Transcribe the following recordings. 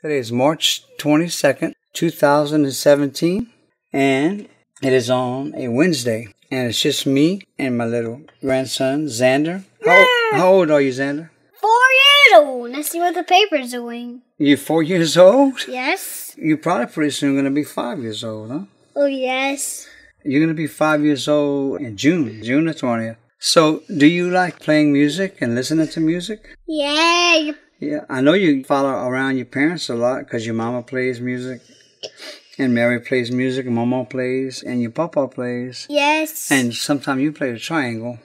Today is March 22nd, 2017, and it is on a Wednesday. And it's just me and my little grandson, Xander. How, how old are you, Xander? Four years old. Let's see what the paper's doing. You're four years old? Yes. You're probably pretty soon going to be five years old, huh? Oh, yes. You're going to be five years old in June, June the 20th. So, do you like playing music and listening to music? Yeah. Yeah, I know you follow around your parents a lot because your mama plays music, and Mary plays music, and Mama plays, and your papa plays, Yes. and sometimes you play the triangle.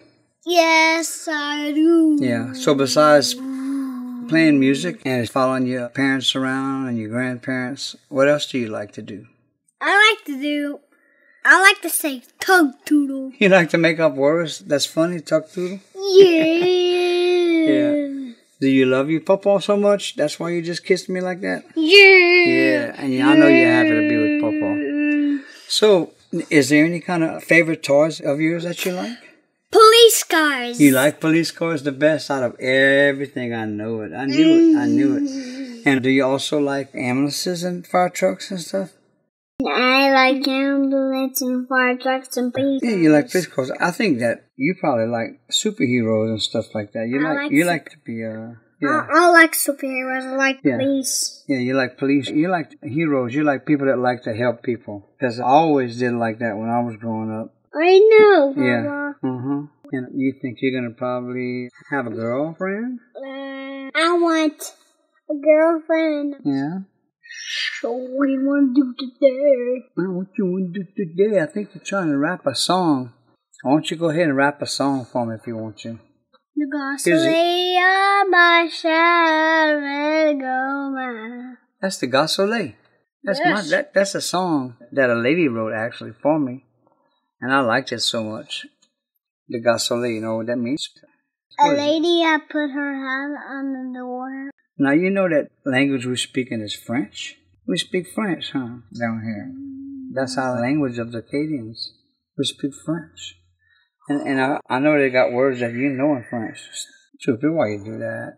yes, I do. Yeah. So besides playing music and following your parents around and your grandparents, what else do you like to do? I like to do. I like to say tug toodle. You like to make up words that's funny, tuck doodle? Yeah. Do you love your papa so much? That's why you just kissed me like that? Yeah. Yeah, and I know you're happy to be with papa. So, is there any kind of favorite toys of yours that you like? Police cars. You like police cars the best out of everything. I know it. I knew it. I knew it. Mm. And do you also like ambulances and fire trucks and stuff? I like ambulance and fire trucks and police. Yeah, you like police cars. I think that you probably like superheroes and stuff like that. You I like, like you like to be uh I, yeah I like superheroes. I like Yeah. police. yeah you like police. You like heroes. You like people that like to help people. Because I always did like that when I was growing up. I know. Yeah. Papa. Mm-hmm. And you think you're gonna probably have a girlfriend? Uh, I want a girlfriend. Yeah. So what do you want to do today? Well, what you want to do today? I think you're trying to rap a song. Why don't you go ahead and rap a song for me if you want to? The Gosalia by Sharon Goma. That's the Gasolet. That's my Yes. that that's a song that a lady wrote actually for me, and I liked it so much. The Gasolet, you know what that means? A What is it? lady that put her hand on the door. Now you know that language we're speaking is French. We speak French, huh? Down here. That's our language of the Acadians. We speak French. And and I, I know they got words that you know in French. Stupid, why you do that?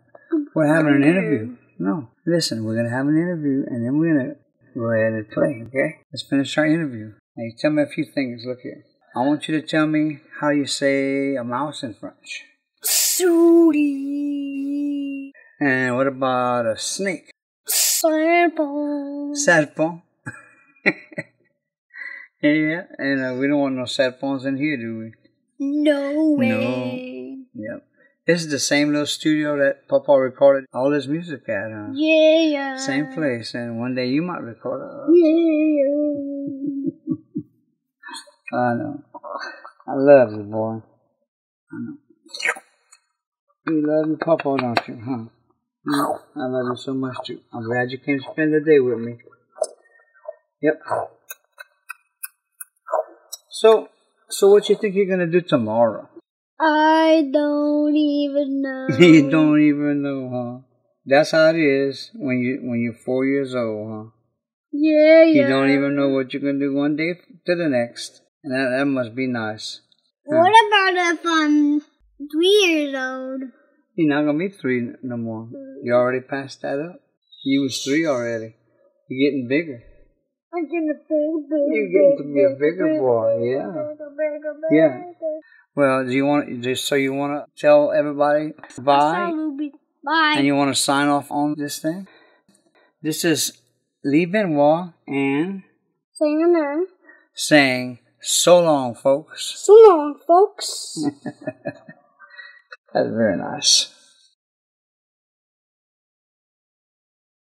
We're having an interview. No. Listen, we're gonna have an interview and then we're gonna go ahead and play, okay? Let's finish our interview. Now you tell me a few things. Look here. I want you to tell me how you say a mouse in French. Sooty. And what about a snake? Sample. Serpent. yeah, and uh, we don't want no serpents in here, do we? No way. No. Yep. This is the same little studio that Papa recorded all his music at, huh? Yeah. Same place, and one day you might record it. Yeah. I know. I love you, boy. I know. You love your Papa, don't you, huh? I love you so much, too. I'm glad you came to spend the day with me. Yep. So, so what you think you're gonna do tomorrow? I don't even know. you don't even know, huh? That's how it is when you when you're four years old, huh? Yeah, yeah. You don't even know what you're gonna do one day to the next, and that, that must be nice. What about if I'm three years old? You're not gonna be three no more. You already passed that up. You was three already. You're getting bigger. I'm gonna be big. You're getting to be a bigger boy, yeah. Yeah. Well, do you want just so you want to tell everybody bye, Bye. and you want to sign off on this thing? This is Lee Benoit and saying so long, folks. So long, folks. That's very nice.